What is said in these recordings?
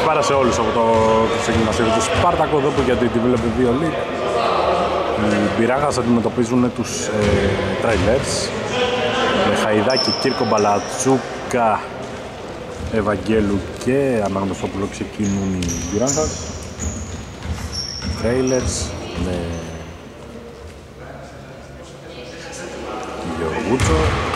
Καλησπέρα σε όλους από το ξεκινημασίο του Σπάρτακο εδώ που γιατί τη βλέπει δύο λίτ. Οι Μπυράγας αντιμετωπίζουν τους ε, τρέιλερς με Χαϊδάκη, Κύρκο Μπαλατσούκα, Ευαγγέλου και Αναγνωστόπουλο ξεκινούν οι Μπυράγας. Τρέιλερς με Γιωργούτσο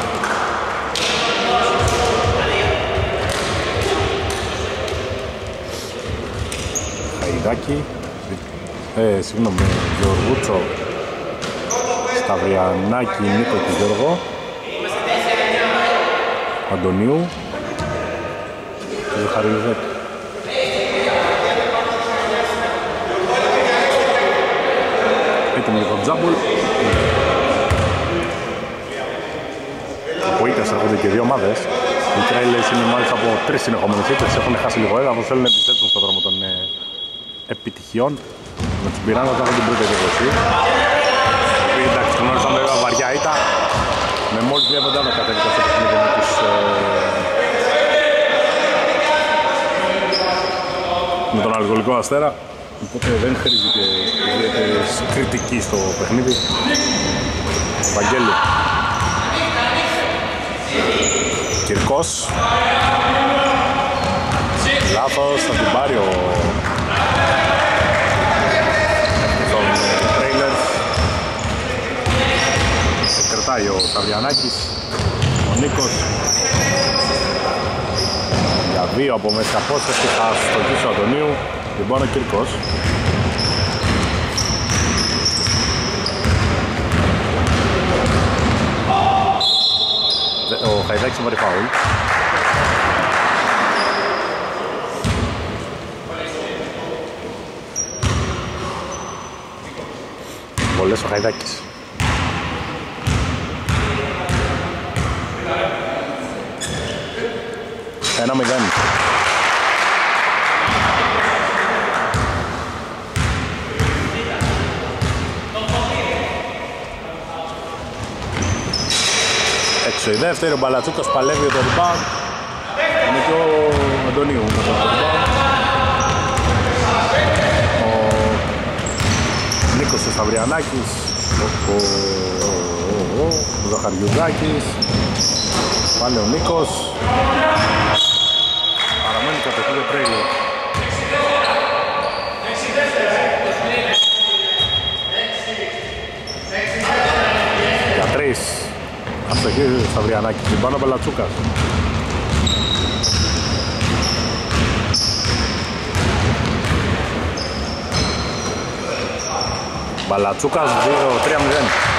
Χαϊδάκη ε, συγγνώμη, Γιωργούτσο Σταυριανάκη, Νίκο και Γιώργο. Αντωνίου. Και Ζαχαριουδέκη Έτοιμο για τον Τζάμπουλ. Από ήττες έρχονται και δύο ομάδες. Οι Τρέιλες είναι μάλιστα από τρεις συνεχόμενες ήττες. Έχουν χάσει λίγο έδαφος θέλουν να επιστρέψουν στον δρόμο των ε, επιτυχιών. Με τους Μπιράνο θα έχουν την πρώτη εκδοσή εντάξει γνώρισαν βέβαια βαριά ήταν με μόλις μια πεντάδα κατέβηκαν στο παιχνίδι με τους ε, με τον αλκοολικό αστέρα. Οπότε δεν χρήζει και ιδιαίτερης κριτικής στο παιχνίδι. Βαγγέλη. Κυρκός. Λάθος, θα την πάρει ο τον τρέιλερ κρατάει ο Σαβιανάκης ο Νίκος. Για δύο από μέσα απόσταση θα στοχίσει ο Αντωνίου. Λοιπόν ο Κυρκός ο Χαϊδάκης είναι φάουλ Βολές ο Χαϊδάκης Ένα μηδέν Έξω η δεύτερη, ο Μπαλατσούκας παλεύει το rebound Είναι και ο Αντωνίου με το rebound Ο Νίκος ο Σταυριανάκης ο, ο, ο, ο, ο Ζαχαριουδάκης Πάλι ο Νίκος Παραμένει κατευθύνει ο τρέιλερ Για τρεις Αστοχή ο Σταυριανάκης Πάνω Μπελατσούκας Μπαλατσούκας 2-3-0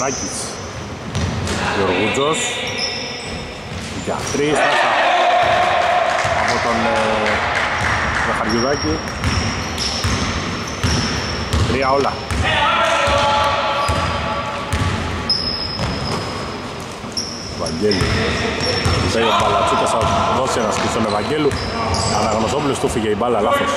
Σταυριανάκης Γιωργούτζος. Για τρεις μέσα από τον ε, Ζαχαριουδάκη τρία όλα. Βαγγέλη Zei ο Μπαλατσούκας θα δώσει ένα σκι στον Ευαγγέλου. Αναγνωσόπουλος του φύγε η μπάλα λάθος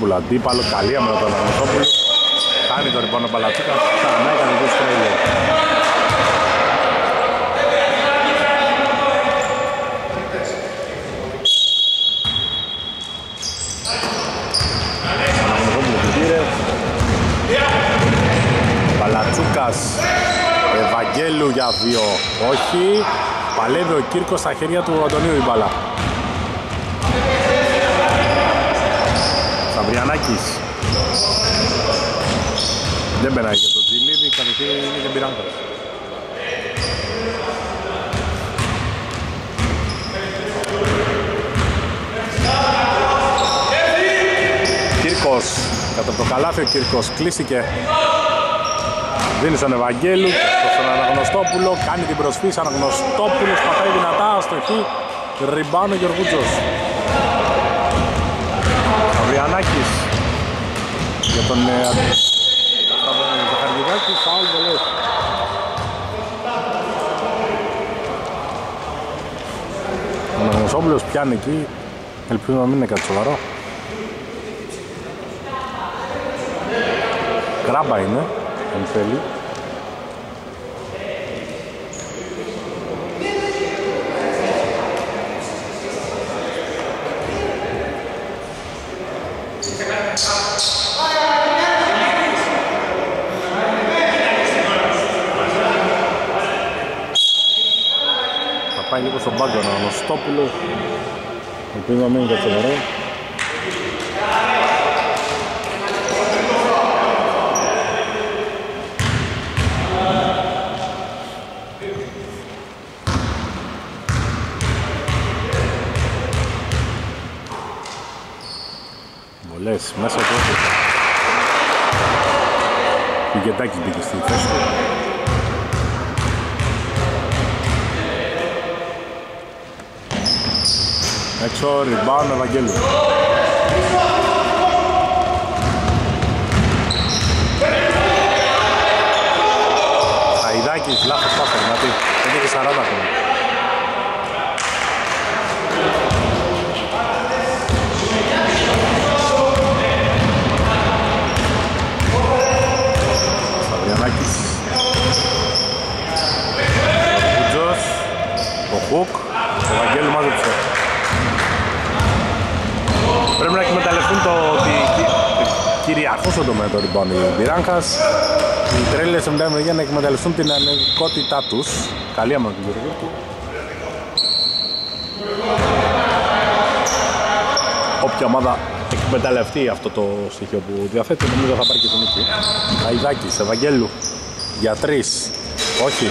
τον Αναγνωσόπουλο αντίπαλο καλή με τον Αναγνωσόπουλο κάνει το ρηπόνο Παλατσούκα ξανά έκανε δύο στρέλε Αναγνωσόπουλο που πήρε. Παλατσούκας Ευαγγέλου για δύο όχι. Παλεύει ο Κύρκος στα χέρια του Αντωνίου η μπάλα. Σαβριανάκης. Δεν περνάει για τον Τζιλίδη, κατευθείαν είναι και πειράγκας. Κύρκος, κατά το καλάθι ο Κύρκος κλείστηκε Δίνει στον Ευαγγέλου, στον Αναγνωστόπουλο, κάνει την προσφύση, Αναγνωστόπουλος πατάει δυνατά, αστοχή, ριμπάνω Γεωργούτζος. Αβριανάκης για τον Ζαχαργιδάκη, φάουλ βολές. Ο Αναγνωστόπουλος πιάνει εκεί, ελπίζω να μην είναι κάτι σοβαρό. Κράμπα είναι αν θέλει. Θα πάει λίγο στον πάγκο να Νοστόπουλο. Ελπίζω να μην είναι κάτι σοβαρό. Βολές μέσα του. Πηγετάκης μπήκε στη θέση του. Έξω, rebound, Ευαγγέλου. Σαϊδάκης, λάθος πάσα, γιατί είναι και 40 ακόμα. Σταυριανάκης. Ο Βουτζός, ο Χουκ, ο Βαγγέλου μάζεψε. Πρέπει να εκμεταλλευτούν το ότι κυριαρχώς το τομέα το rebound οι Μπιράνκας. Οι τρέλες σε μια μεριά να εκμεταλλευτούν την ανεκότητά τους. Καλή άμα του Γιώργου του. Όποια ομάδα εκμεταλλευτεί αυτό το στοιχείο που διαθέτει, νομίζω θα πάρει και την νίκη. Αϊδάκης, Ευαγγέλου, για τρεις. Όχι.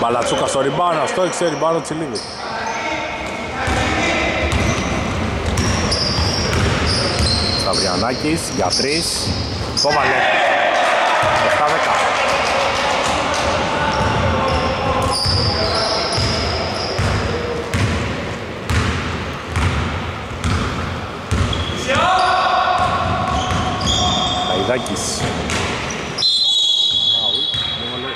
Μπαλατσούκα στο ριμπάνο, αυτό ξέρει ριμπάνο Τσιλίδη. Σταυριανάκης, για τρεις. Το βάλε. 7-10. Καϊδάκης. Φάουλ. Μόνο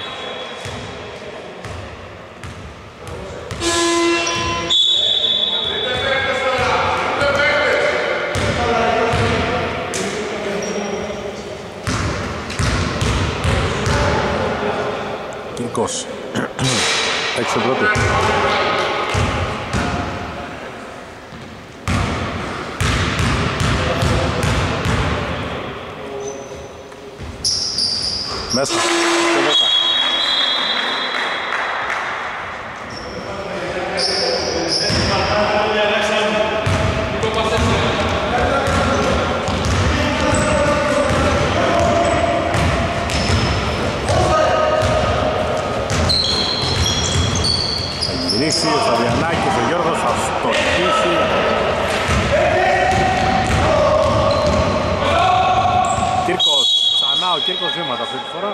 Κυρκός. Έξω πρώτο. Μέσα. Στο δέκα. Θα γυρίσει ο Σαβιανάκης, ο Γιώργος θα στοχίσει. Κύρκος, ξανά ο Κύρκος βήματα αυτή τη φορά.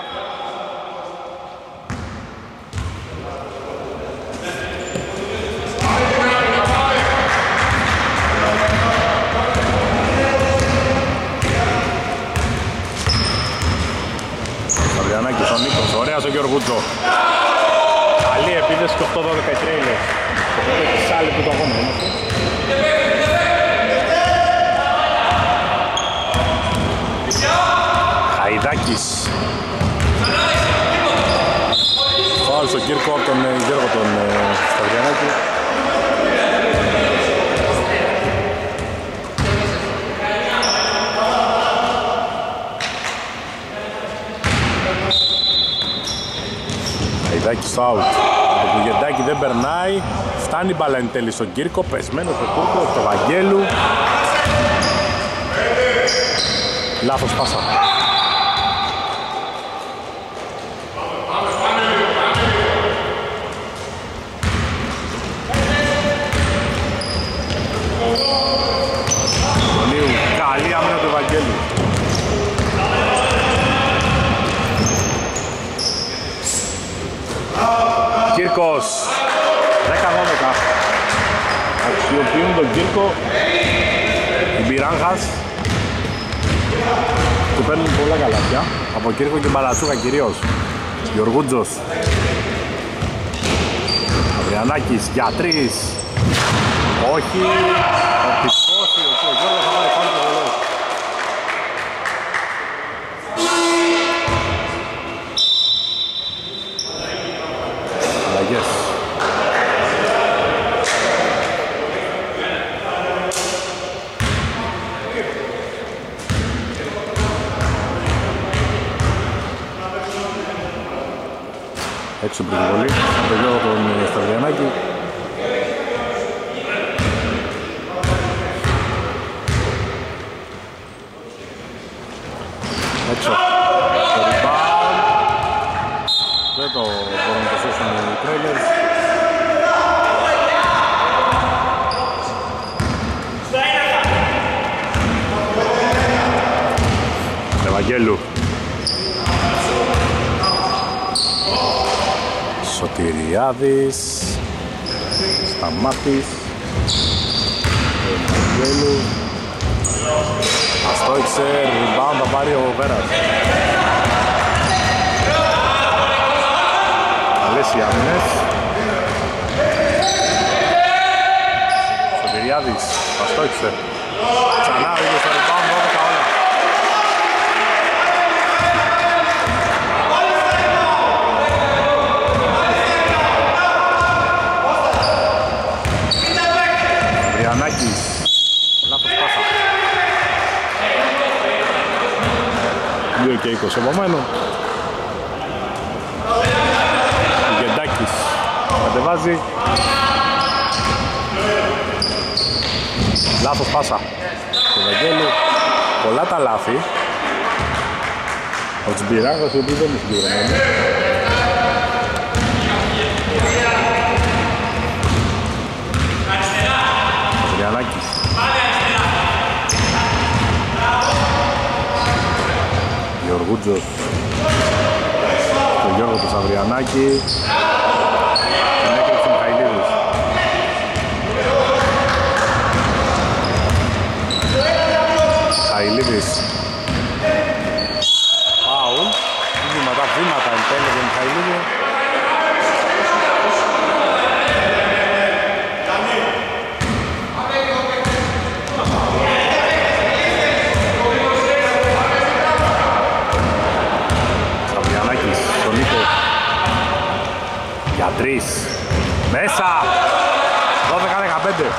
Γιωργούτζο. Καλή επίδεση και 8-12 οι τρέιλες. Το άλλη που το αγώνα Χαϊδάκης. Φάουλ στον Κύρκο από τον ε, Γιώργο τον ε, Σταυριανάκη. Χαϊδάκης φάουλ. Το Κουγεντάκι δεν περνάει. Φτάνει μπαλά εν τέλει στον Κύρκο. Πεσμένο στο Κούρκο, στο Βαγγέλου. Λάθος πάσα. καλή άμυνα του Βαγγέλου. Κύρκος 10-12 Αξιοποιούν τον Κύρκο Οι Μπιράγχας Του παίρνουν πολλά καλάθια Από Κύρκο και Μπαλατσούκα κυρίως. Γιωργούτζος Αδριανάκης για τρεις Όχι έξω πριν την βολή. Το γιο τον Σταυριανάκη. Έξω. Το rebound. Δεν το μπορούν να το σώσουν οι trailers. Ευαγγέλου Σωτηριάδης Σταμάτης Ευαγγέλου Αστόιξε, rebound θα πάρει ο Βέρας. Καλές οι άμυνες Σωτηριάδης Αστόιξε Ξανά ο ίδιος rebound 12 όλα και 20 επομένω. Γεντάκης κατεβάζει. Λάθος πάσα του Βαγγέλου. Πολλά τα λάθη. Ο Τσμπυράγος ο οποίος δεν είναι συγκεκριμένος. Γούτζος τον Γιώργο του Σαβριανάκη την έκρυψε ο Μιχαηλίδης Μιχαηλίδης Πάουλ βήματα, βήματα εν τέλει τον Μιχαηλίδη Τρεις. Μέσα. 12-15.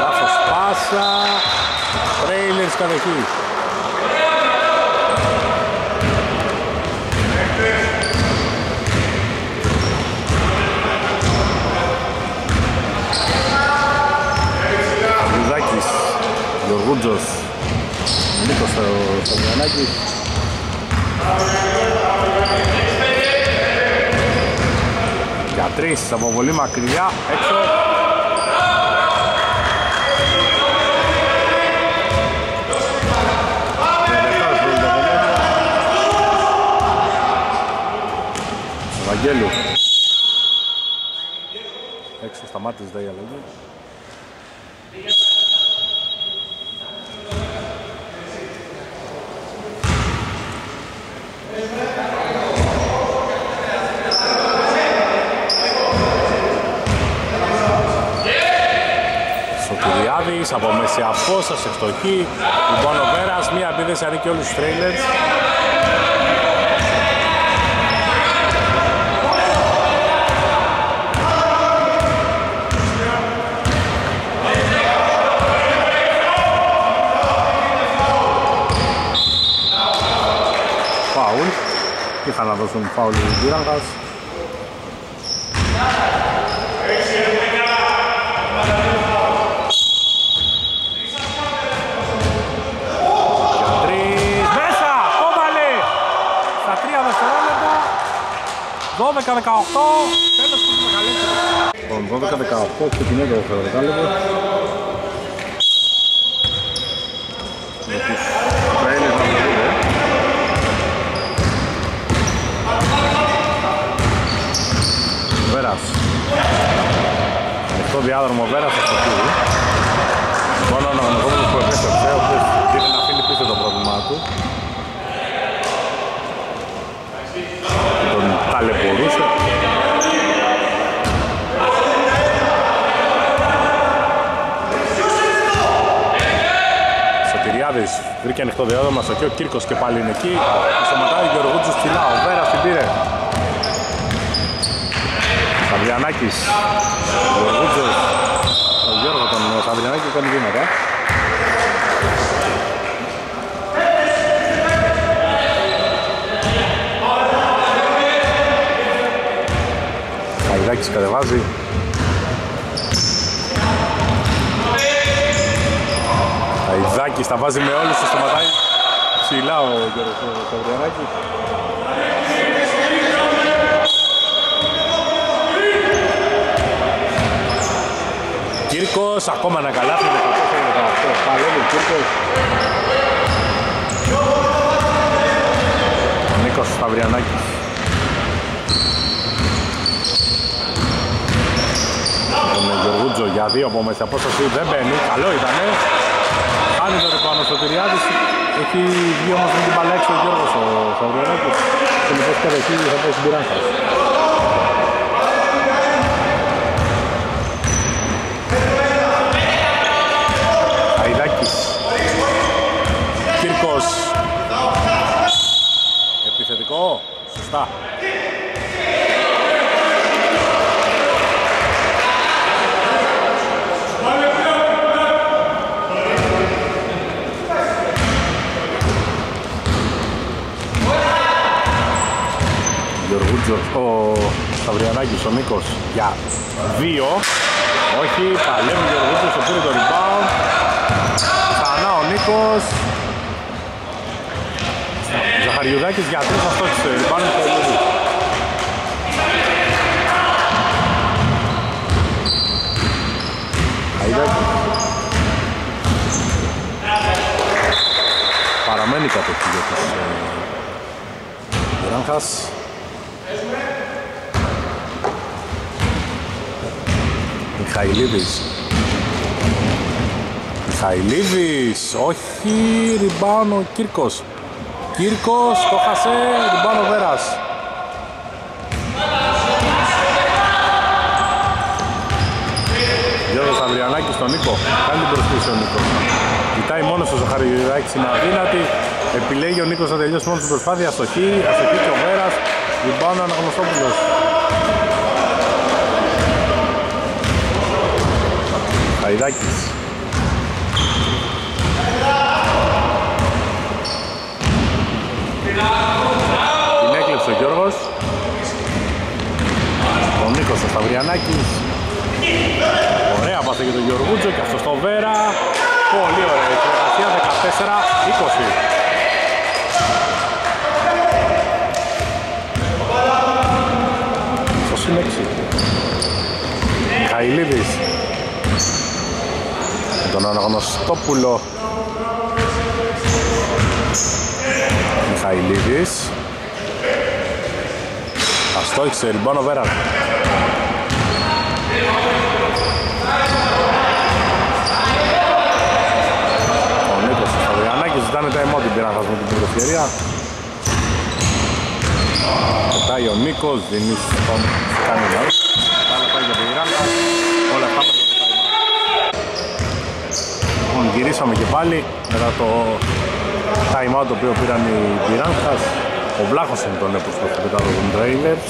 Λάθος πάσα. Τρέιλερς κατοχή. Γούτζος Νίκος στο, στο Μιανάκι για τρεις από πολύ μακριά έξω. Βαγγέλου. Έξω στα Σταμάτησε η αλλαγή. Σωτηριάδης από μέση απόσταση ευστοχή. Λοιπόν ο Βέρας, μία επίδεση ανήκει όλους τους τρέιλερς. Φάουλ. Είχαν να δώσουν φάουλ οι Γύραγας. Για τρεις. Μέσα! Το βάλε! Στα 3 δευτερόλεπτα. 12-18. Τέλος που είναι μεγαλύτερο. Λοιπόν, 12-18 ξεκινάει το δεύτερο δεκάλεπτο. Με τους Ισραήλες να μιλούν. Βέρας. Ανοιχτό διάδρομο Βέρας στο κύριο. Μόνο ο Αναγνωγόπουλος που επέστρεψε, ο οποίος ήρθε να αφήνει πίσω το πρόβλημά του. Τον ταλαιπωρούσε. Σωτηριάδης βρήκε ανοιχτό διάδρομο στο και ο Κύρκος και πάλι είναι εκεί. Σταματάει ο Γεωργούτσος ψηλά, ο Βέρας την πήρε. Σαβριανάκης, ο Γεωργούτσος, ο Γιώργο τον Σαβριανάκη κάνει βήματα. Χαϊδάκης κατεβάζει. Χαϊδάκης τα βάζει με όλους, το σταματάει ψηλά ο Γιώργος ο Σαβριανάκης. Κύρκος, ακόμα ένα καλάθι, 14-18. Παλεύει ο Κύρκος. Ο Νίκος Σταυριανάκης. Γεωργούτζο για δύο από μέσα απόσταση δεν μπαίνει, καλό ήτανε. Κάνει το πάνω στο Τυριάδης. Έχει βγει όμως με την μπαλά έξω ο Γιώργος ο Σταυριανάκης. Και λοιπόν κατοχή θα πάει στην πειράχαση. Αϊδάκης Κύρκος Επιθετικό Σωστά Γεωργούτζο, ο Σταυριανάκης, ο Νίκος για δύο. Όχι, παλεύει ο Γεωργούτζος, ο πήρε το rebound. Ξανά ο Νίκος. Ζαχαριουδάκης για τρεις αυτό της rebound το Λίδη Χαϊδάκη Παραμένει κατοχή για τους Ράνχας Μιχαηλίδης. Μιχαηλίδης όχι ριμπάνω ο Κύρκος. Κύρκος το χασε ριμπάνω Βέρας. Γιώργος Ανδριανάκης στον Νίκο. Κάνει την προσπίση ο Νίκος. Κοιτάει μόνος ο Ζαχαριουδάκης είναι αδύνατη. Επιλέγει ο Νίκος να τελειώσει μόνος την προσπάθεια. Αστοχή, αστοχή και ο Βέρας. Ριμπάνω Αναγνωστόπουλος Χαϊδάκης Την έκλεψε ο Γιώργος. Ο Νίκος ο Σταυριανάκης. Ωραία πάσα για τον Γιωργούτσο και αυτός στο Βέρα. Πολύ ωραία η προεργασία 14-20 Στο συν 6 Μιχαηλίδης τον Αναγνωστόπουλο Μιχαηλίδης. Αστόχησε λοιπόν ο Βέραν Ο Νίκος Φαβριανάκης ζητάνε τα εμότη πειράχας με την πρώτη ευκαιρία Πετάει ο Νίκος, δίνει στον Κανιδιάνο Λοιπόν, γυρίσαμε και πάλι μετά το time out το οποίο πήραν οι Πυράνχας. Ο Βλάχος είναι τον έπρεπε που πετά τον Trailers.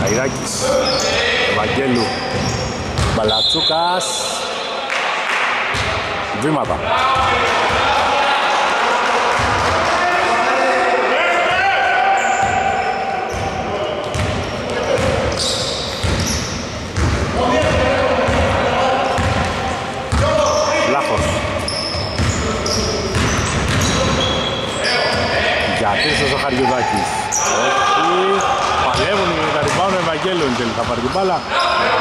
Καϊράκης, Ευαγγέλου, Μπαλατσούκας, βήματα. Βλάχος. Γιατί ο Ζαχαριουδάκης; Όχι. Παλεύουν με τα ριμπάουν Ευαγγέλιο εν τέλει θα πάρει την μπάλα.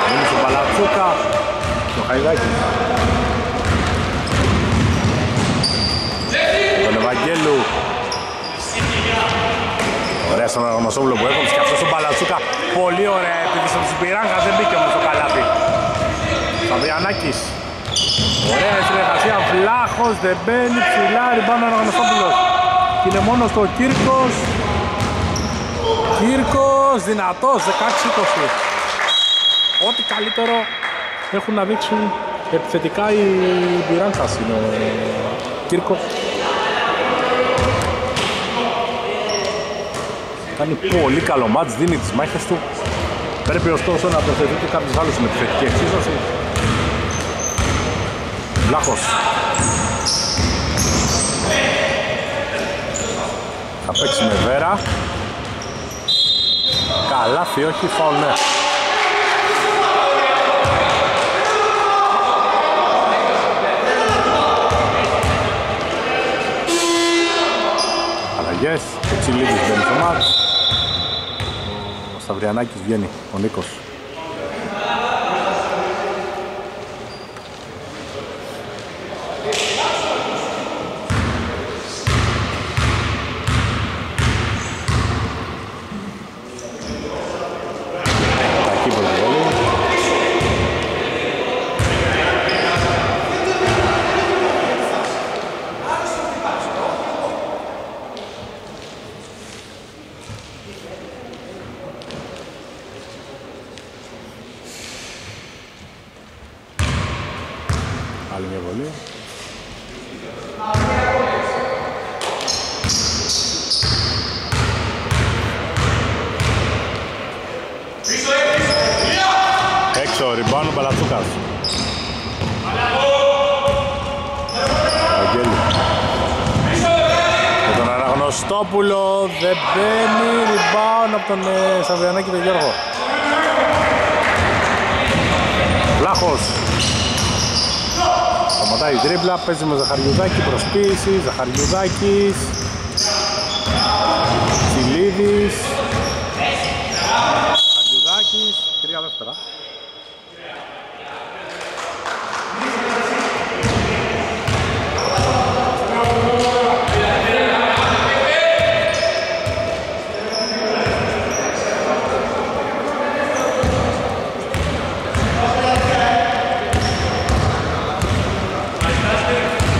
Είναι στο Παλατσούκα. Το Χαϊδάκης. Ευαγγέλου. Ωραία στον Αγωνοσόβουλο που έκοψε και αυτός ο Παλατσούκα. Πολύ ωραία επίθεση από τους Πυράγκα. Δεν μπήκε όμως το καλάθι. Φαβριανάκης. Ωραία συνεργασία. Βλάχος δεν μπαίνει ψηλά. Ριμπάνω ο Αγωνοσόβουλος. Και είναι μόνος του ο Κύρκος. Κύρκος δυνατός 16-20. Ό,τι καλύτερο έχουν να δείξουν επιθετικά οι Μπιράνκας είναι ο Κύρκος. Κάνει πολύ καλό μάτς, δίνει τις μάχες του. Πρέπει ωστόσο να προσθεθεί κάποιος άλλος με επιθετική εξίσωση. Βλάχος. Θα παίξει με Βέρα. Καλάθι, όχι φαουλ, ναι. Αλλαγές, ο Τσιλίδης μπαίνει στο μάτς. Ο Σταυριανάκης βγαίνει, ο Νίκος. Κακή πρωτοβολή. Άλλη μια βολή. Έξω, ριμπάνω, Μπαλατσούκας. Αγγέλη. Και τον Αναγνωστόπουλο δεν μπαίνει, ριμπάουν από τον ε, Σαββιανάκη τον Γιώργο. Βλάχος. Σταματάει η τρίπλα, παίζει με Ζαχαριουδάκη, προσποίησης, Ζαχαριουδάκης. Τσιλίδης. Ζαχαριουδάκης, τρία δεύτερα.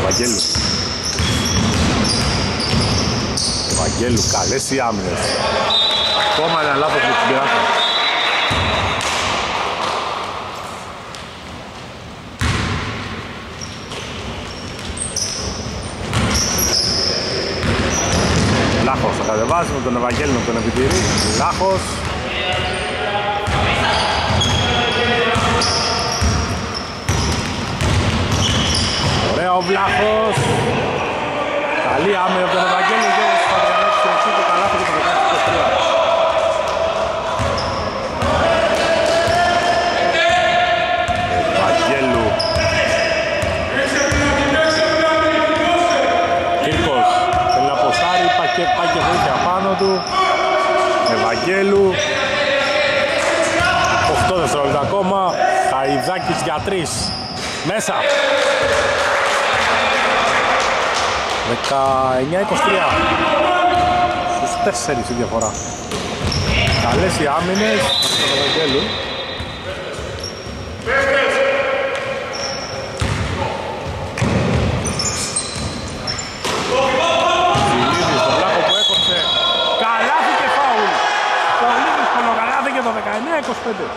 Βαγγέλου. Βαγγέλου, καλές οι άμυνες. Ακόμα ένα λάθος με την πειράτα. Λάχος θα κατεβάζει με τον Ευαγγέλη να τον επιτηρεί. Λάχος. Ωραία ο Βλάχος. Καλή άμυνα από τον Ευαγγέλη και ο Σπαντρανάκης και εκεί και καλά και το 16-23. Ευαγγέλου. Κύρκος θέλει να ποστάρει, πάει και, πάει και βοήθεια πάνω του. Ευαγγέλου. 8 δευτερόλεπτα ακόμα. Χαϊδάκης για 3. Μέσα. Στους 4 η διαφορά. Καλές οι άμυνες του Παπαγγέλου. Φιλίδης, το βλάχο που έκοψε. Καλάθι και φάουλ. Πολύ δύσκολο καλάθι και το 19-25.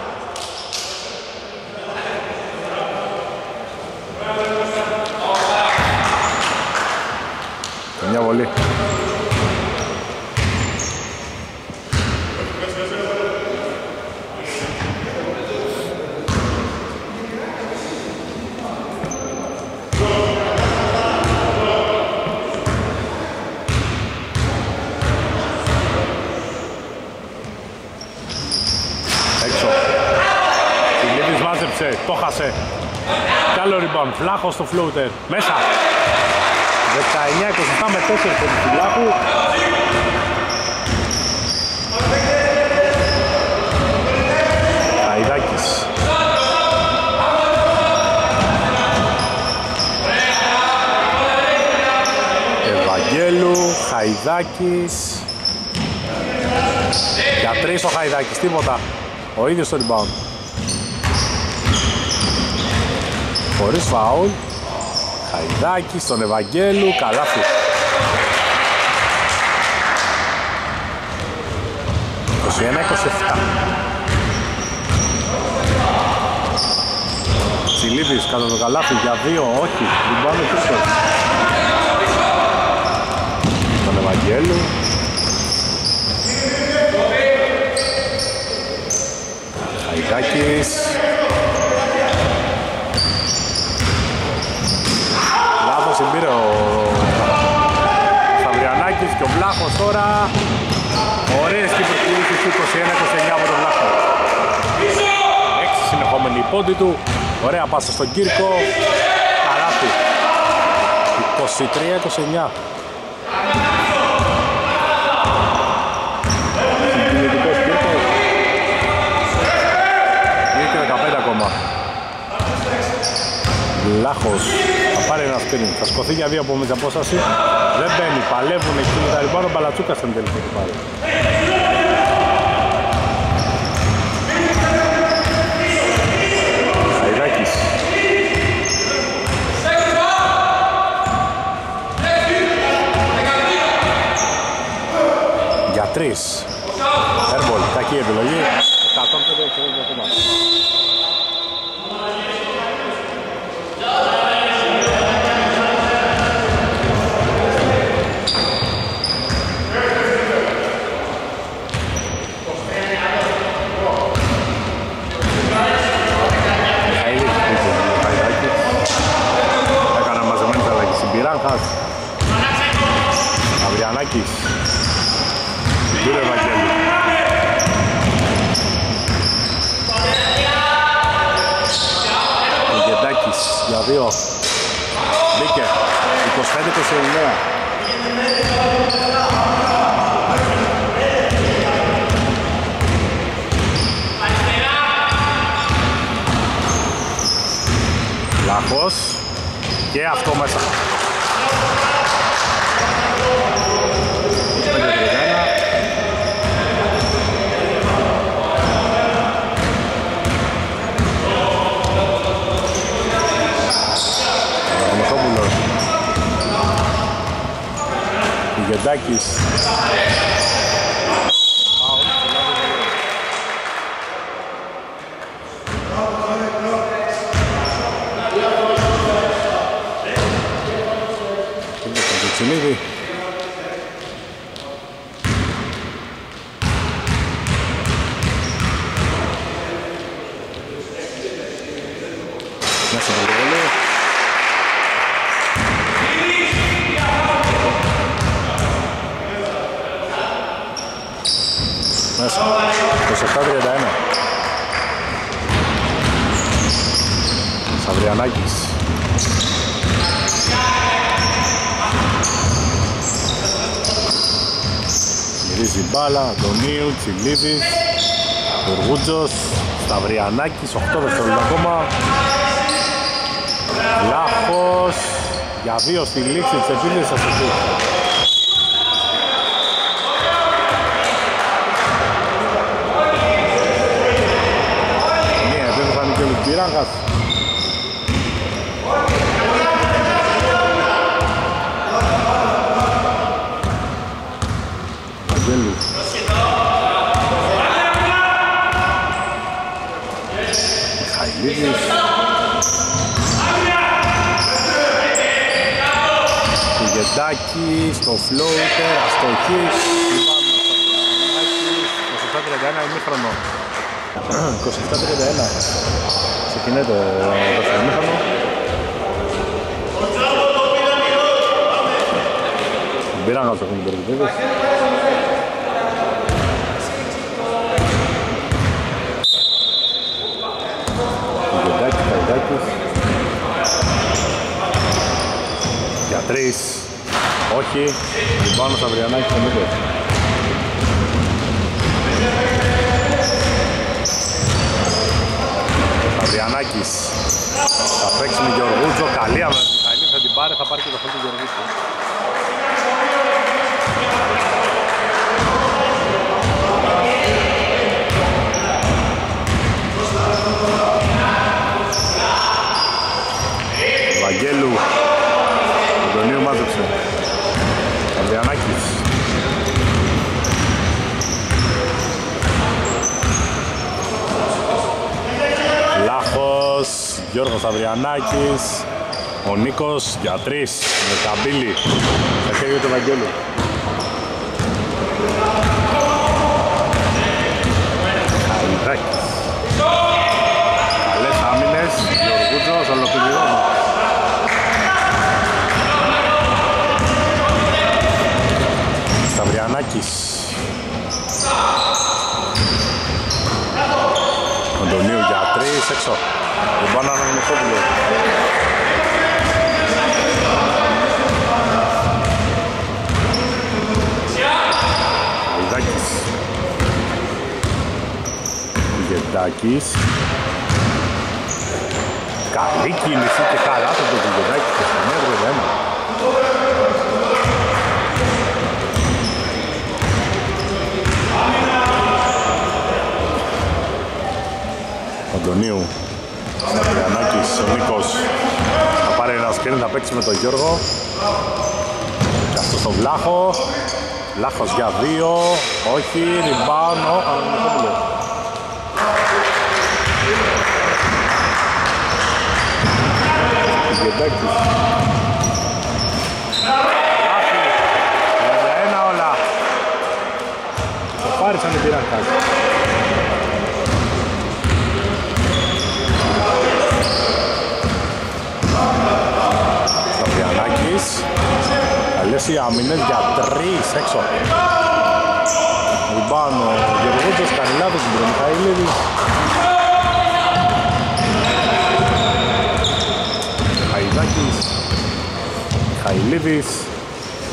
Μια βολή. Έξω. Φιλίδης μάζεψε, το χασε. Κι άλλο rebound, φλάχο στο floater. Μέσα. 19-27 με 4 από του Φυλάκου. Χαϊδάκης. Ευαγγέλου, Χαϊδάκης. Για τρεις ο Χαϊδάκης, τίποτα. Ο ίδιος στο rebound. Χωρίς φάουλ. Χαϊδάκη στον Ευαγγέλου, καλάθι. 21-27. Τσιλίδης κατά το καλάθι για δύο, όχι, λιμπάνω πίσω. Τον Ευαγγέλου. Χαϊδάκης. Συμπήρε ο Σταυριανάκης και ο Βλάχος τώρα. Ωραίες κύπρες κινήσεις 21-29 από τον Βλάχο. Έξι συνεχόμενοι πόντι του. Ωραία πάσα στον Κύρκο. Καράτη. 23-29. Συγκινητικός Κύρκος. Είναι και 15 ακόμα. Λάχος θα πάρει ένα σκριν, θα σκοθεί για δύο από μέσα απόσταση. Δεν μπαίνει, παλεύουν εκεί. Με τα ρημπάρα ο Μπαλατσούκας εν τέλει θα πάρει Χαϊδάκης. Για τρεις. Airball, κακή επιλογή Αντωνίου, Τσιλίδης, Τουργούτζος, Σταυριανάκης, 8 δευτερόλεπτα ακόμα. Λάχος, Για δύο στη λήξη της επίλυσης θα σου Μία επίθεση θα είναι και ο Λουμπίραγας. Αγγέλου. Μιχαηλίδης. Κουγεντάκη στο φλόουτερ, αστοχής. Λιβάνος, Σαββιανάκης, 27-31 ημίχρονο. 27-31. Ξεκινάει το δεύτερο ημίχρονο. Πήραν να το έχουν οι Κουγεντάκης, Καϊδάκης. Για τρεις. Όχι. Λιμπάνος Αβριανάκης ο Νίκος. Αβριανάκης. Θα παίξει με Γεωργούτζο. Καλή άμενα. Καλή θα την πάρει. Θα πάρει και το φέλ του Γεωργούτζο. Βαγγέλου Αντωνίου μάζεψε Ανδριανάκης Λάχος Γιώργος Ανδριανάκης Ο Νίκος για τρεις με καμπύλη. Στα χέρια του Βαγγέλου Χαϊδάκης Καλές άμυνες Γεωργούτζος ολοκληρώνει Σταυριανάκης. Αντωνίου για τρεις έξω Λιμπάνα Αναγνωστόπουλο Αϊδάκης Γεντάκης Καλή κίνηση και καλά το το Γεντάκη και στο μέτρο δεν Αντωνίου. Σταυριανάκης, ο Νίκος θα πάρει ένα σκριν, θα παίξει με τον Γιώργο. Και αυτός στο Βλάχο. Βλάχος για δύο, όχι, rebound, ο Αναγνωστόπουλο Γεντάκης Λάθη, για ένα όλα Το πάρισαν οι πειράκας Σταυριανάκης Καλές οι άμυνες για τρεις έξω. Ριμπάνω ο Γεωργούτσος κάνει λάθος στην Μιχαηλίδης Χαϊδάκης Μιχαηλίδης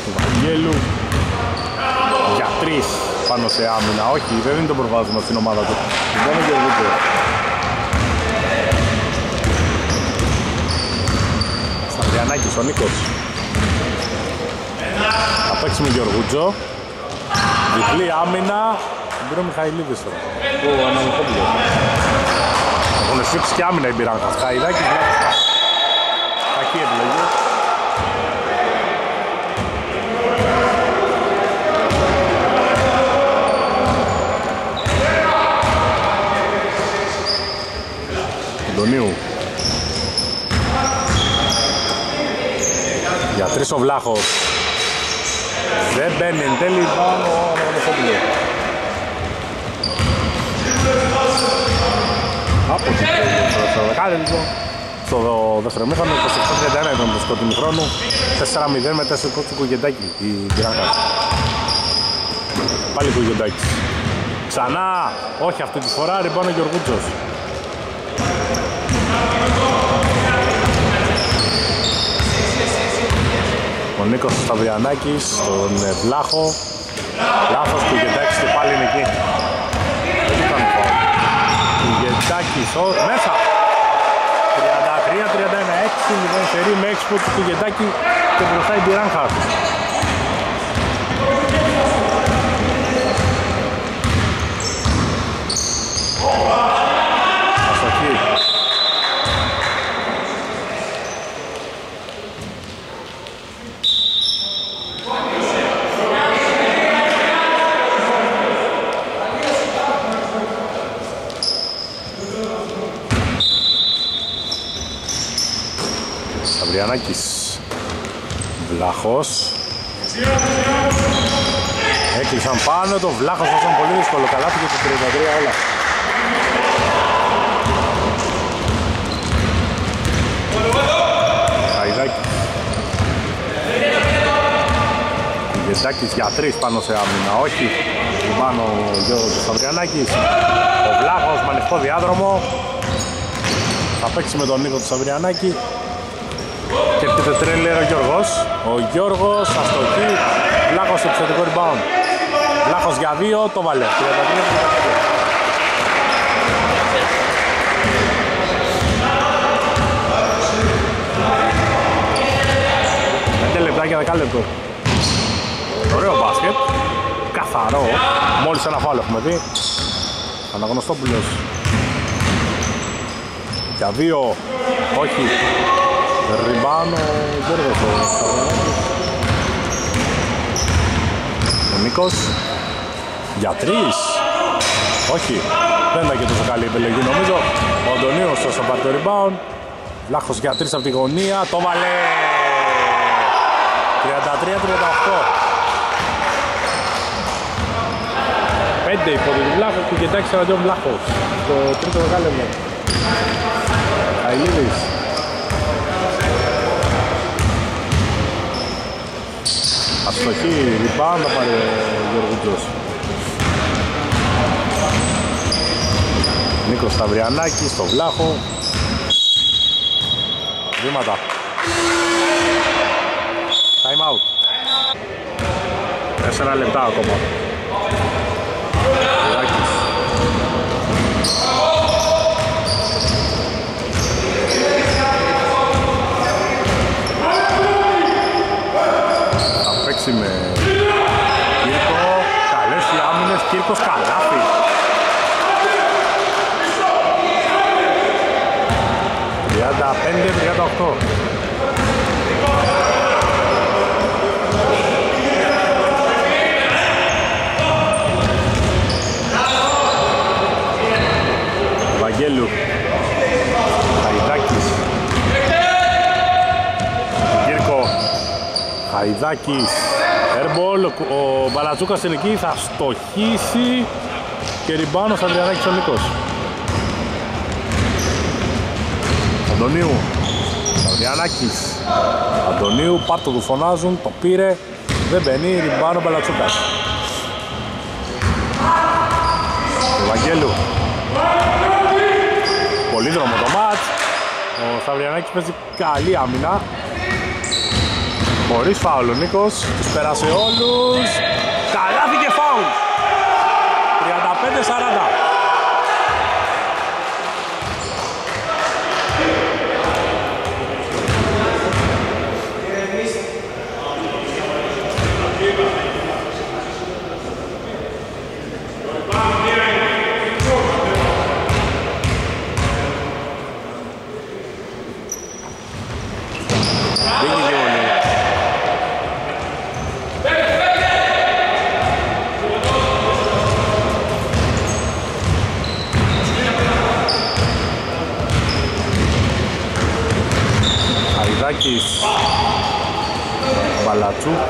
του Βαγγέλου. Για τρεις πάνω σε άμυνα. Όχι δεν είναι το προβάδισμα στην ομάδα του. Λοιπόν ο Γεωργούτσος Σταυριανάκης ο Νίκος. θα παίξει με Γεωργούτζο διπλή άμυνα. Τον πήρε ο Μιχαηλίδης τώρα. Ο Αναγνωστόπουλος έχουν σύψει και άμυνα η Μπυράνκα. Χαϊδάκης Βλάκης κακή επιλογή. Αντωνίου. Για τρεις ο Βλάχος δεν μπαίνει εν τέλει. Πάνω ο Αναγνωστόπουλος από την στο δεκάλεπτο στο δεύτερο μήχρονο 27-31 ήταν το σκορ του μηχρόνου 4-0 με 4 κόρ του Κουγεντάκη η Γκράνκα πάλι Κουγεντάκης. Ξανά! Όχι αυτή τη φορά ριμπάνω Γεωργούτσος ο Νίκος Σταυριανάκης στον Βλάχο. Λάθος Κουγεντάκης και πάλι είναι εκεί. Δεν ήταν φάουλ Κουγεντάκης μέσα. 33-31 6-0 σερί με έξυπο του Κουγεντάκη και μπροστά η Μπιράνχαρτ. Σταυριανάκης Βλάχος. Έκλεισαν πάνω το Βλάχος ήταν πολύ δύσκολο. Καλάθι και το 33 όλα. Χαϊδάκης. Γετάκης για τρεις πάνω σε άμυνα, όχι. Πάνω ο Γιώργος Σταυριανάκης Ο Βλάχος με ανοιχτό διάδρομο. Θα παίξει με τον Νίκο του Σταυριανάκη και έρχεται τρέλερ ο Γιώργος. Ο Γιώργος αστοχή, Βλάχος στο επιθετικό rebound. Βλάχος για δύο, το βάλε. 33-35. λεπτάκια, δεκάλεπτο. Ωραίο μπάσκετ. Καθαρό. Μόλις ένα φάουλ έχουμε δει. Αναγνωστόπουλος. Για δύο. Όχι. Ριμπάνο Γιώργος ο Νίκος. Για τρεις. Όχι δεν ήταν και τόσο καλή επιλογή νομίζω. Ο Αντωνίος θα πάρει το rebound. Βλάχος για τρεις από τη γωνία. Το βάλε! 33-38 Πέντε υπό την Βλάχο και κοιτάξει εναντίον Βλάχος. Το τρίτο δεκάλεπτο Αιλίδης Αστοχή, rebound να πάρει ο Γιώργος Νίκος Σταυριανάκης στο Βλάχο. Βήματα. Time out. Τέσσερα λεπτά ακόμα. παίξει με Κύρκο. Καλές οι άμυνες, Κύρκος καλάθι. Τριάντα πέντε, τριάντα οχτώ. Βαγγέλου Χαϊδάκης Κύρκο Χαϊδάκης Airball, ο Μπαλατσούκας είναι εκεί, θα στοχίσει και ριμπάνω στα Αντριανάκης ο Νίκος. Αντωνίου, Αντριανάκης, Αντωνίου, πάρτο του φωνάζουν, το πήρε, δεν μπαίνει, ριμπάνω Μπαλατσούκας. Ευαγγέλου. Πολύ δρόμο το μάτς. Ο Σταυριανάκης παίζει καλή άμυνα. Χωρίς φάουλ ο Νίκος, τους πέρασε όλους. Καλάθι και φάουλ. 35-40.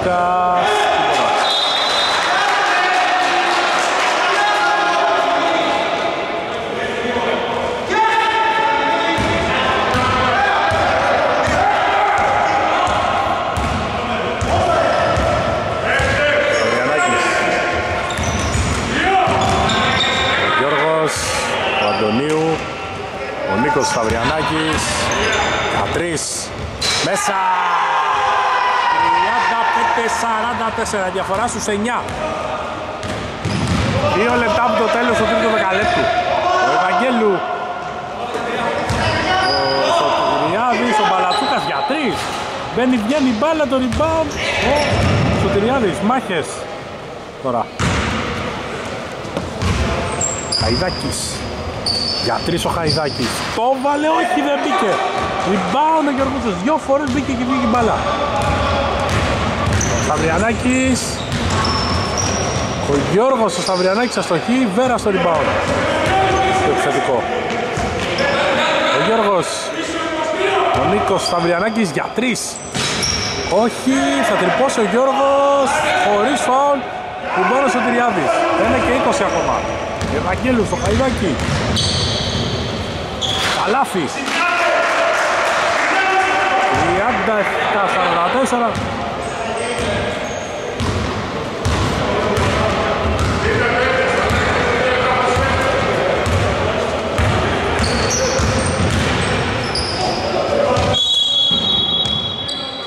Μπαλατσούκας ο Αντωνίου, ο Νίκος Σταυριανάκης, Κατρίς, μέσα! 45-44 διαφορά στους 9 Δύο λεπτά από το τέλος του τρίτου δεκαλέπτου Ο Ευαγγέλου Ο Σωτηριάδης, ο Μπαλατσού Μπαίνει, βγαίνει μπάλα το rebound. Ο Σωτηριάδης, μάχες. Τώρα. Χαϊδάκης. Για τρεις ο Χαϊδάκης. Το βάλε, όχι δεν μπήκε. Rebound ο Γιώργος, δυο φορές μπήκε και βγήκε μπάλα. Ο Σταυριανάκης. Ο Γιώργος ο Σταυριανάκης αστοχή, Βέρας στο rebound. Στο επιθετικό. Ο Γιώργος. Ο Νίκος Σταυριανάκης για τρεις. Όχι, θα τρυπώσει ο Γιώργος χωρίς φαουλ. Κουμπώνος ο Τριάδης. Είναι και 20 ακόμα. Ευαγγέλου στο Χαϊδάκι. Καλάφι. 37-44.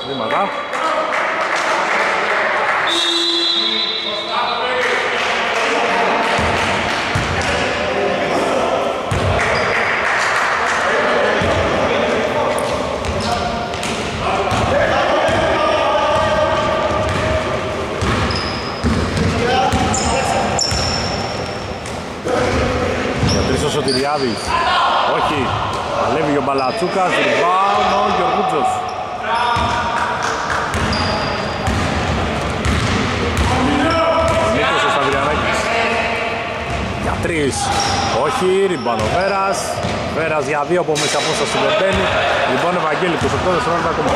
Βήματα. Γιατρής ο Σωτηριάδης. Όχι. Παλεύει ο Μπαλατσούκας. Rebound ο Γιωργούτσος. Νίκος ο Σταυριανάκης. Για τρεις. Όχι. Ριμπάν ο Βέρας. Βέρας για δύο από μέσα απόσταση δεν μπαίνει. Λοιπόν Ευαγγέλη 28 δευτερόλεπτα ακόμα.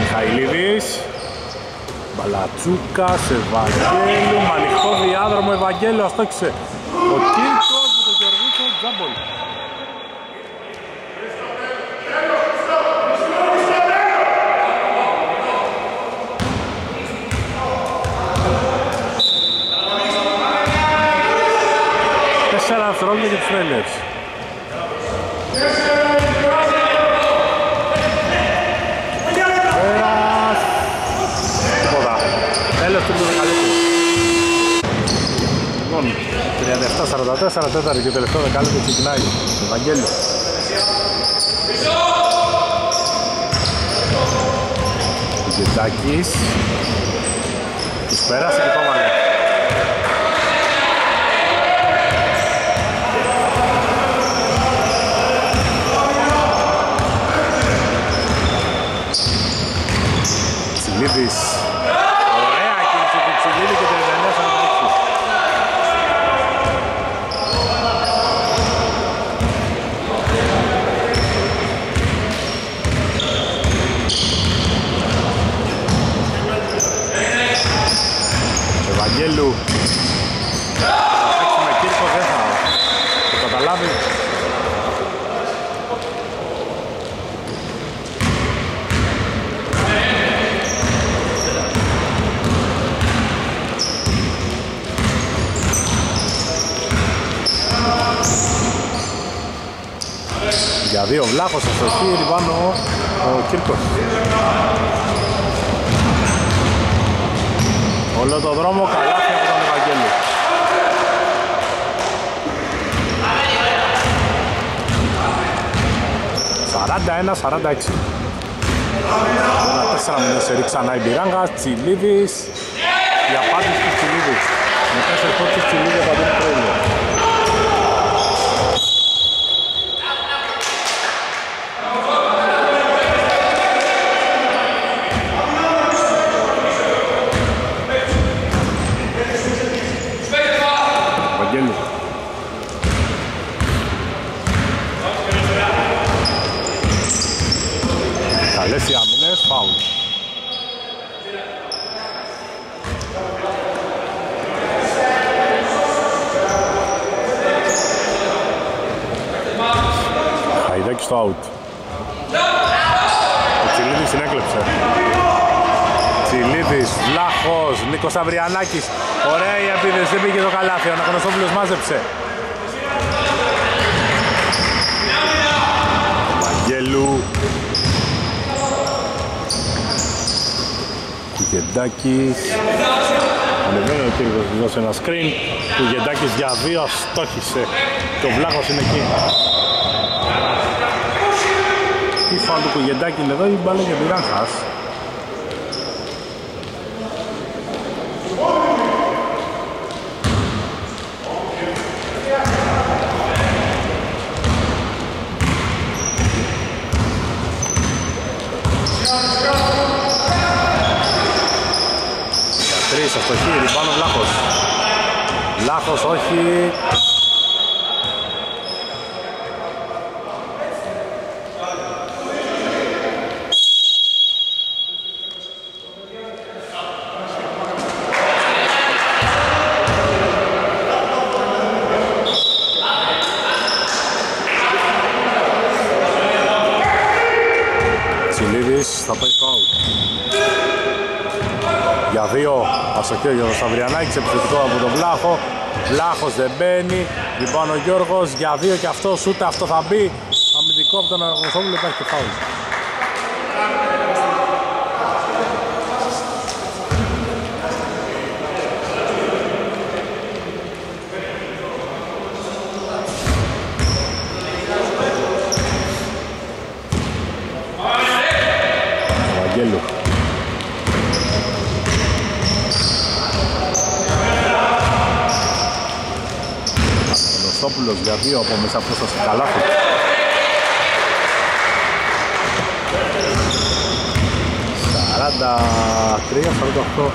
Μιχαηλίδης Μπαλατσούκας, Ευαγγέλου με ανοιχτό διάδρομο. Ευαγγέλου αστόχησε ο Κύρκος με τον Γεωργίτσο Τζάμπολ Τέσσερα δευτερόλεπτα για τους Τρέλερς Πέρας. Τίποτα. Τέλος του δεκαλέπτου. Λοιπόν, 37-44, τέταρτη και τελευταίο δεκάλεπτο ξεκινάει. Ευαγγέλιος. Γετζάκης. Τους πέρασε και το 2 βλάχος αστοχή, ριβάνω λοιπόν, ο Κύρκος. Όλο το δρόμο καλά από τον Ευαγγέλη Σαράντα ένα, σαράντα έξι. Ένα τέσσερα μήνες έριξαν Αϊμπιράγκα, Τσιλίδης. Η απάντηση του Τσιλίδης. Με τέσσερις πόντους Τσιλίδης θα τον Βλάχος, Νίκος Αβριανάκης. Ωραία η επίδεση, δεν πήγε το καλάθι, ο Αναγνωστόπουλος μάζεψε. Βαγγέλου. Γεντάκης Ανεβαίνει ο Κύριος δώσει ένα screen του Γεντάκης για δύο αστόχησε και ο Βλάχος είναι εκεί Τι φάουλ του Γεντάκη είναι εδώ η μπάλα για την Ράνχας αστοχή, ριμπάνω Βλάχος. Βλάχος, όχι. Τσιλίδης θα πάει για δύο ασοχείο για τον Σαβριανάκη επιθετικό από τον Βλάχο. Βλάχος δεν μπαίνει. Λοιπόν ο Γιώργος για δύο και αυτός ούτε αυτό θα μπει. Αμυντικό από τον Αργοσόπουλο υπάρχει και φάουλ Χριστόπουλος για δύο από μέσα πρόσταση καλάθι. Σαράντα τρία, σαράντα οχτώ.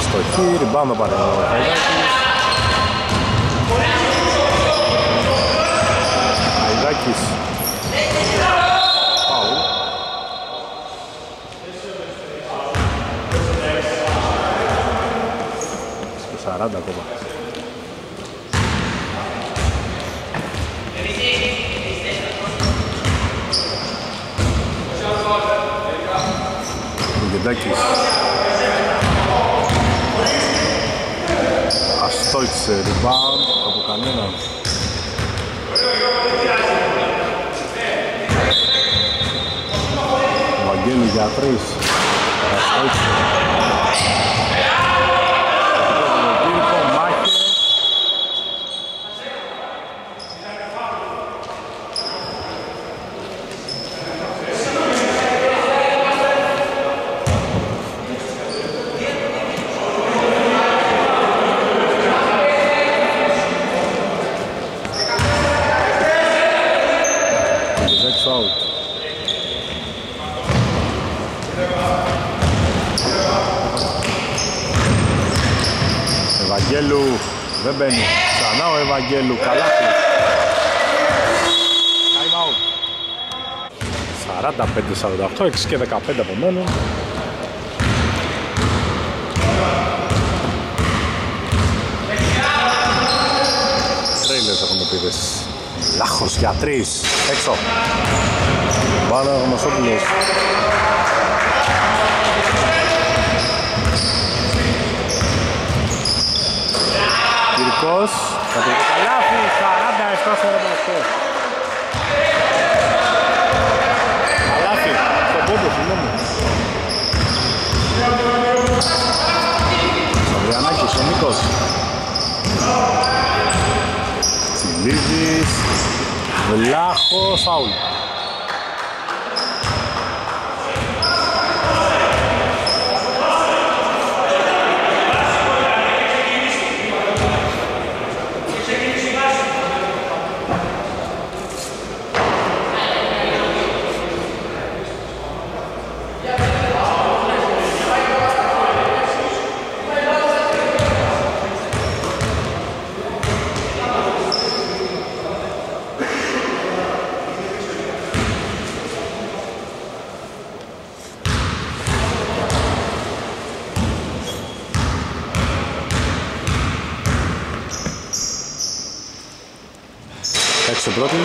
Στο χείρι, πάμε πάρε ο Μαρινάκης Φάουλ Στο 40 ακόμα Γεντάκης Αστόιτσε rebound από κανέναν Βαγγέλη για τρεις. Δεν Ξανά ο Ευαγγέλου. Καλά Time out. 45-48, 6 και 15 απομένουν. Τρέιλερς έχουν επίδεση. Λάχος για τρεις. Έξω. Μπάλα ο Μασόπουλος. Κυρικός, θα το καλάθι, 47-48. Καλάθι, στον πόντο, συγγνώμη. Σαβριανάκης, ο Νίκος. Τσιλίδης, Βλάχος, φάουλ. πρώτη.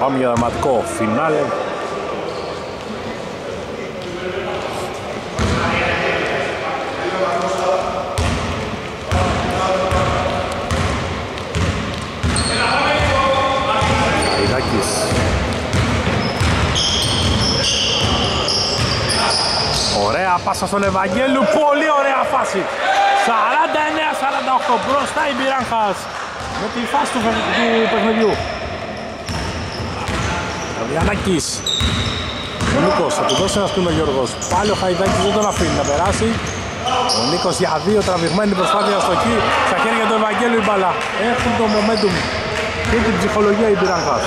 Πάμε για δραματικό φινάλε. Αϊδάκης. Ωραία πάσα στον Ευαγγέλου, πολύ ωραία φάση. 49-48 μπροστά η Μπιράνχας με τη φάση του, του παιχνιδιού. Διανάκης. Ο Νίκος θα του δώσει ένα σκούνο Γιώργος. Πάλι ο Χαϊδάκης δεν τον αφήνει να περάσει. Ο Νίκος για δύο τραβηγμένη προσπάθεια στο εκεί. Στα χέρια του Ευαγγέλου η μπαλά. Έχουν το momentum και την ψυχολογία η Μπιράνχας.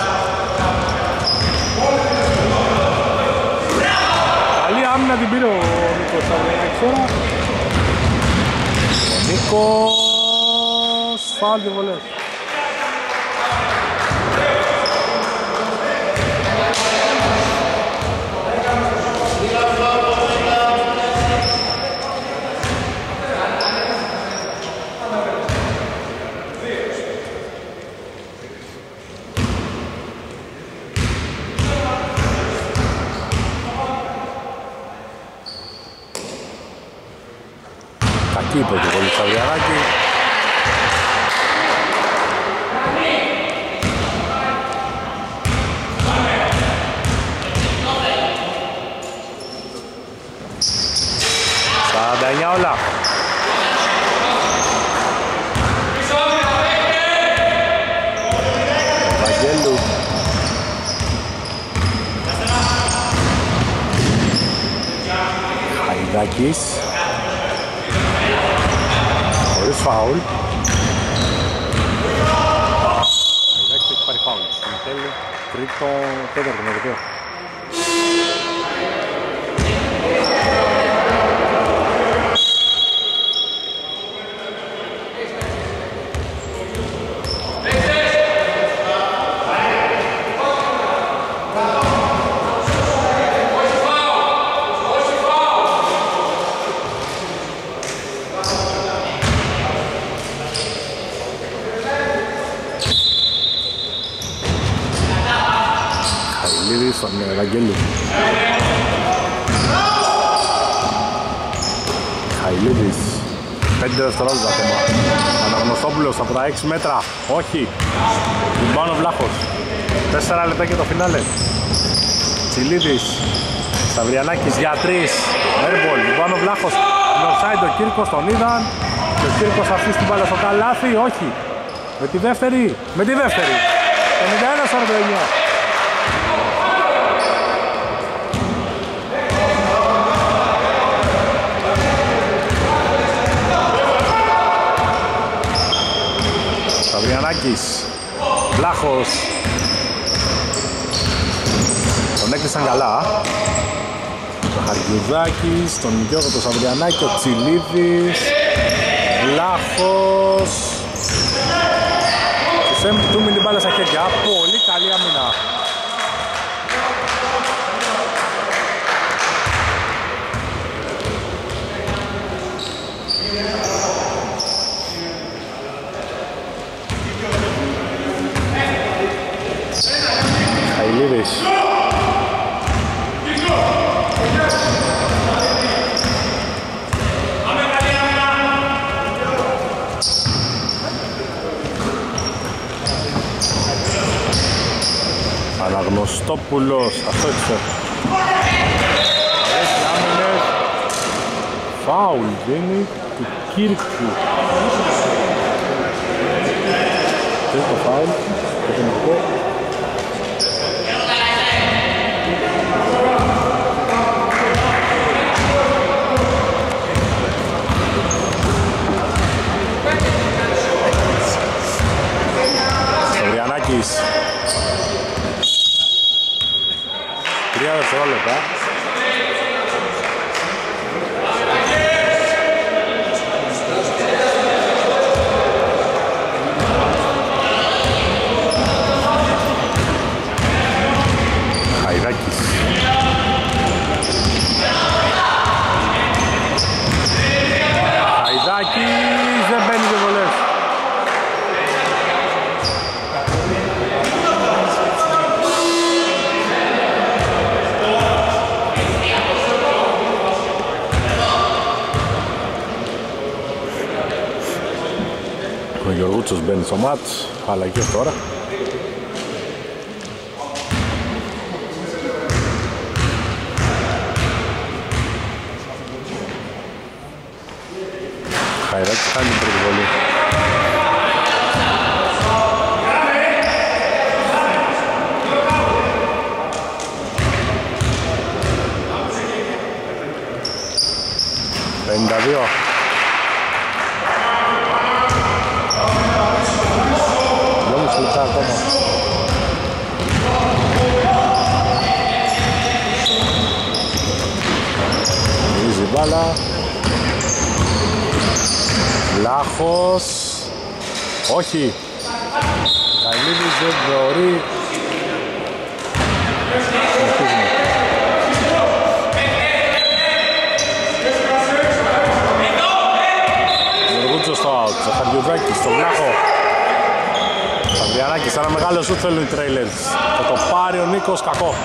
Καλή άμυνα την πήρε ο Νίκος τώρα. Ο Νίκος φάουλ και βολές. Κακή είπε το πολύ Ξαβιαράκη. Σαράντα όλα. Βαγγέλου. Χαϊδάκης. Χωρίς φάουλ. Χαϊδάκης έχει πάρει φάουλ. Στην τέλει τρίτο, τέταρτο με δικό. Χαϊλίδης στον Ευαγγέλη. Χαϊλίδης. 5 δευτερόλεπτα ακόμα. Αναγνωστόπουλος από τα 6 μέτρα. Όχι. Λιμπάνο Βλάχος. 4 λεπτά και το φινάλε. Τσιλίδης. Σταυριανάκης για 3. Airball. Λιμπάνο Βλάχος. Είναι offside ο Κύρκος, τον είδαν. Και ο Κύρκος αφήσει την μπάλα στο καλάθι. Όχι. Με τη δεύτερη. Με τη δεύτερη. 51-49. Σταυριανάκης Βλάχος. Τον έκλεισαν καλά. Το Χαρκιουδάκης Τον Γιώργο το Σταυριανάκη Ο Τσιλίδης. Βλάχος. Τους έμπτουμε την μπάλα στα χέρια. Πολύ καλή άμυνα Αναγνωστόπουλος Αυτό έτσι. Έχει άμυνες Φάουλ δίνει του Κύρκου. Τρίτο φάουλ; Το αλλά και τώρα. επίθεση. Γαλίδης δεν προωρεί. Γεωργούτσος στο out, Ζαχαριουδάκη στο βλάχο. Φαβριανάκης, ένα μεγάλο σουτ θέλουν οι τρέιλερς. Θα το πάρει ο Νίκος, κακό.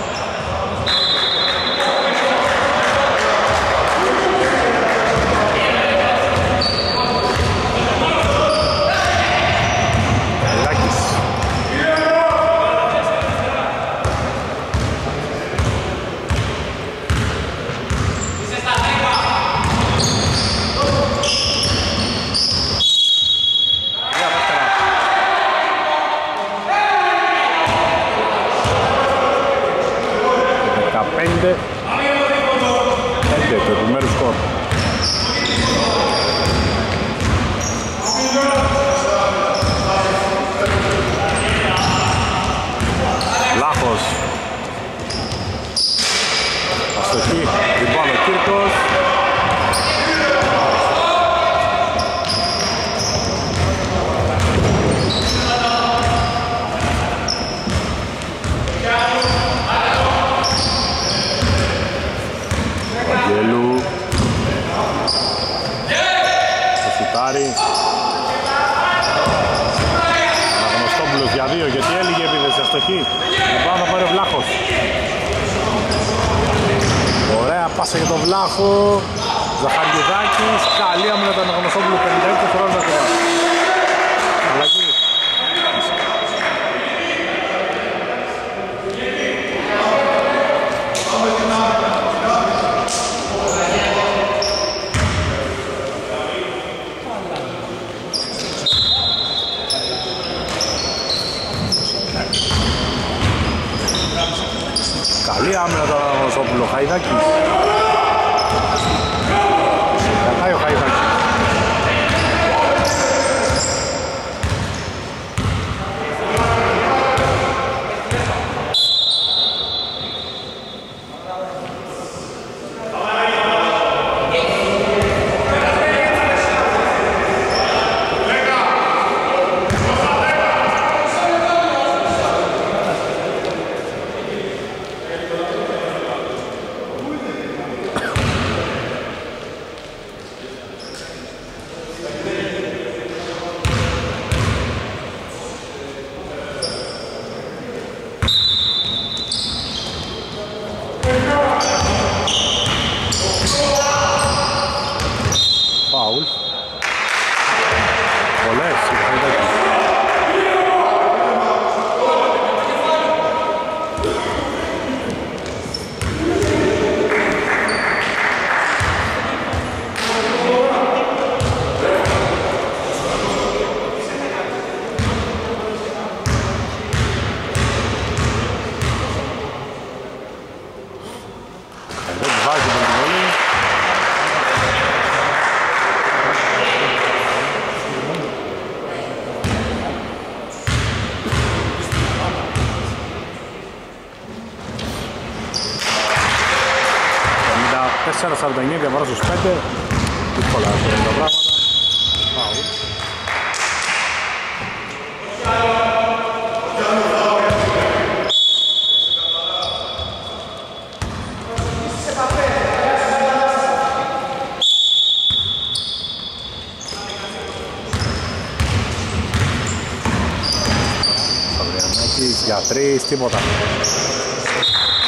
υλοποιήσει τίποτα.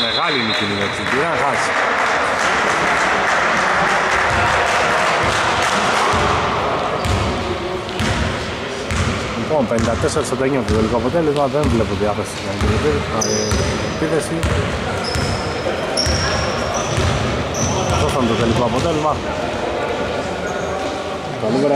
Μεγάλη νίκη με την πειρά, χάσει. Λοιπόν, 54-49 το τελικό αποτέλεσμα, δεν βλέπω διάθεση για επίθεση. Αυτό ήταν το τελικό αποτέλεσμα. Τα νούμερα